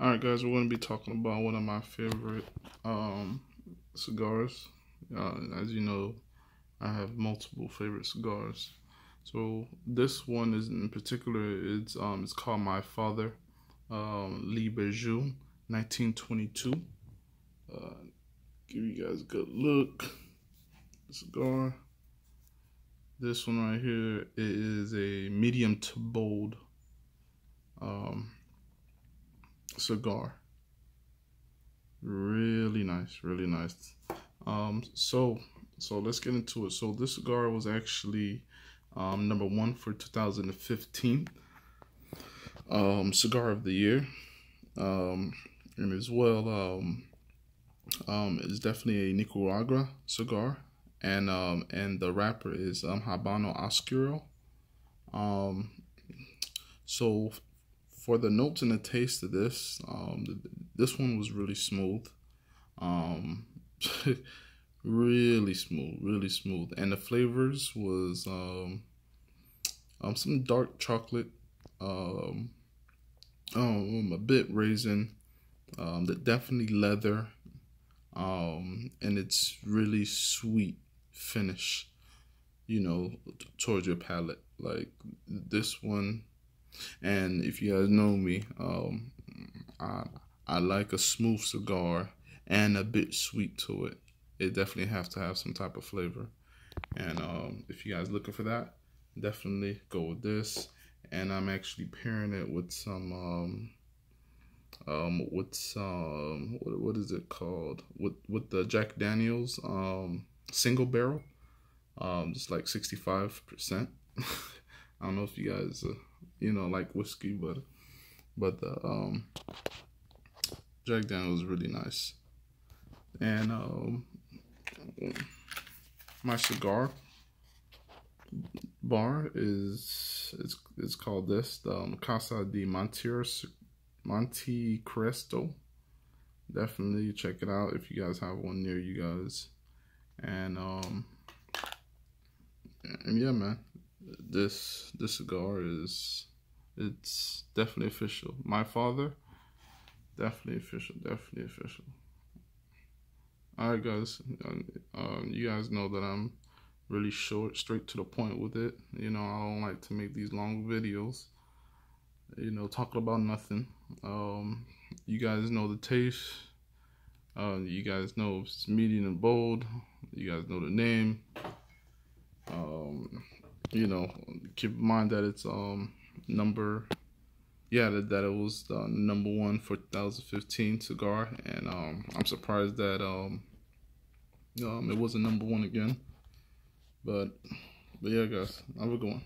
All right, guys, we're going to be talking about one of my favorite um, cigars. Uh, as you know, I have multiple favorite cigars. So this one is in particular, it's um, it's called My Father, um, Le Bijou, 1922. Uh, give you guys a good look. Cigar. This one right here is a medium to bold. Um, cigar. Really nice, really nice. Um, so so let's get into it. So this cigar was actually um, number one for 2015 um, cigar of the year, um, and as well um, um, it's definitely a Nicaragua cigar, and um, and the wrapper is um, Habano Oscuro. Um, so for the notes and the taste of this, um, this one was really smooth. Um, really smooth, really smooth. And the flavors was um, um some dark chocolate, um, um a bit raisin, um, that definitely leather, um, and it's really sweet finish, you know, towards your palate. Like this one and if you guys know me, um, I I like a smooth cigar and a bit sweet to it. It definitely has to have some type of flavor. And um, if you guys looking for that, definitely go with this. And I'm actually pairing it with some um, um with some what, what is it called with with the Jack Daniels um single barrel um just like 65 percent I don't know if you guys uh, you know, like whiskey, but but the um, Jack Daniels was really nice. And um, my cigar bar is it's it's called this the um, Casa de Montecristo. Definitely check it out if you guys have one near you guys. And um and yeah man, this this cigar is it's definitely official. My father, definitely official, definitely official. All right, guys. Um, you guys know that I'm really short, straight to the point with it. You know, I don't like to make these long videos. You know, talking about nothing. Um, you guys know the taste. Uh, you guys know it's medium and bold. You guys know the name. Um, you know, keep in mind that it's um number yeah that, that it was the number one for 2015 cigar. And um i'm surprised that um um it wasn't number one again. But but yeah guys have a good one